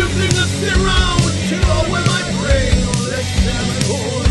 You bring us around, you where my brain. Let's have a